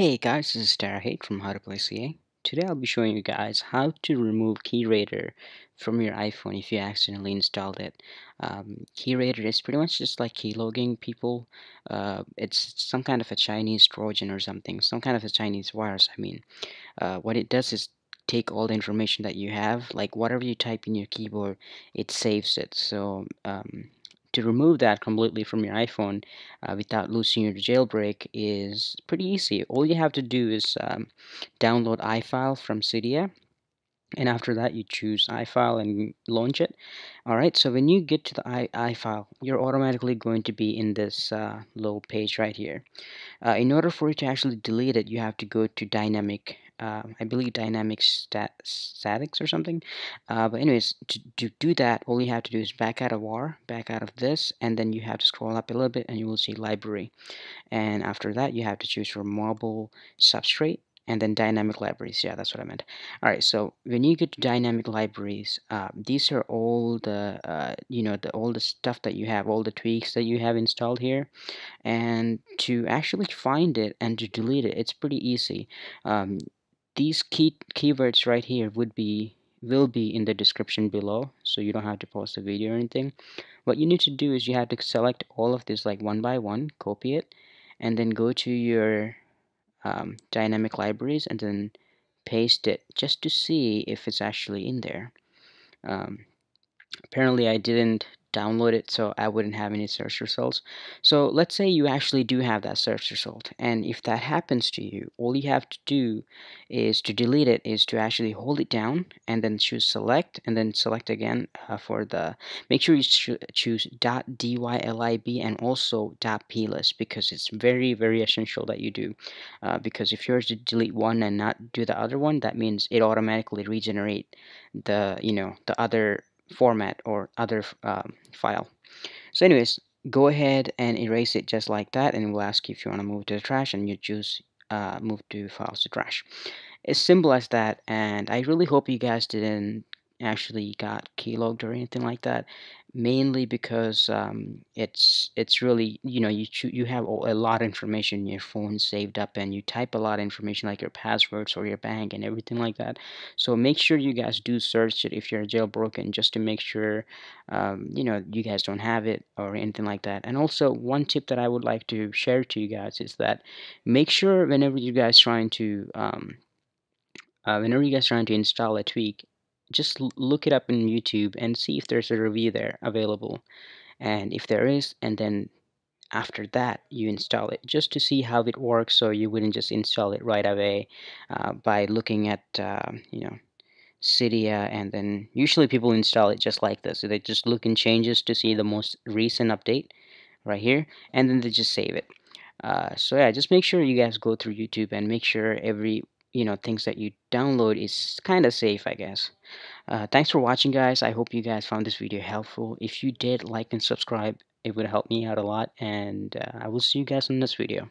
Hey guys, this is TeraHATE from How to Play CA. Today I'll be showing you guys how to remove KeyRaider from your iPhone if you accidentally installed it. Um, KeyRaider is pretty much just like keylogging people. Uh, it's some kind of a Chinese Trojan or something, some kind of a Chinese virus. I mean, uh, what it does is take all the information that you have, like whatever you type in your keyboard, it saves it. So um, to remove that completely from your iPhone uh, without losing your jailbreak is pretty easy. All you have to do is um, download iFile from Cydia and after that you choose iFile and launch it alright so when you get to the I, iFile you're automatically going to be in this uh, little page right here uh, in order for you to actually delete it you have to go to dynamic uh, I believe dynamic stat statics or something. Uh, but anyways to, to do that all you have to do is back out of war back out of this and then you have to scroll up a little bit and you will see library. And after that you have to choose your mobile substrate and then dynamic libraries. Yeah that's what I meant. Alright so when you get to dynamic libraries uh, these are all the uh, you know the all the stuff that you have all the tweaks that you have installed here. And to actually find it and to delete it it's pretty easy. Um, these key keywords right here would be will be in the description below so you don't have to pause the video or anything. What you need to do is you have to select all of this like one by one copy it and then go to your um, dynamic libraries and then paste it just to see if it's actually in there. Um, apparently I didn't download it so I wouldn't have any search results. So let's say you actually do have that search result and if that happens to you all you have to do is to delete it is to actually hold it down and then choose select and then select again uh, for the make sure you choose .dylib and also .plist because it's very very essential that you do uh, because if you're to delete one and not do the other one that means it automatically regenerate the you know the other format or other um, file. So anyways, go ahead and erase it just like that and it will ask you if you want to move to the trash and you choose uh, move to files to trash. As simple as that and I really hope you guys didn't actually got keylogged or anything like that mainly because um, it's it's really you know you you have a lot of information in your phone saved up and you type a lot of information like your passwords or your bank and everything like that. So make sure you guys do search it if you're jailbroken just to make sure um, you know you guys don't have it or anything like that. And also one tip that I would like to share to you guys is that make sure whenever you guys trying to um, uh, whenever you guys trying to install a tweak just look it up in YouTube and see if there's a review there available and if there is and then after that you install it just to see how it works so you wouldn't just install it right away uh, by looking at uh, you know Cydia and then usually people install it just like this so they just look in changes to see the most recent update right here and then they just save it. Uh, so yeah just make sure you guys go through YouTube and make sure every you know things that you download is kind of safe I guess. Uh, thanks for watching guys. I hope you guys found this video helpful. If you did like and subscribe. It would help me out a lot and uh, I will see you guys in this video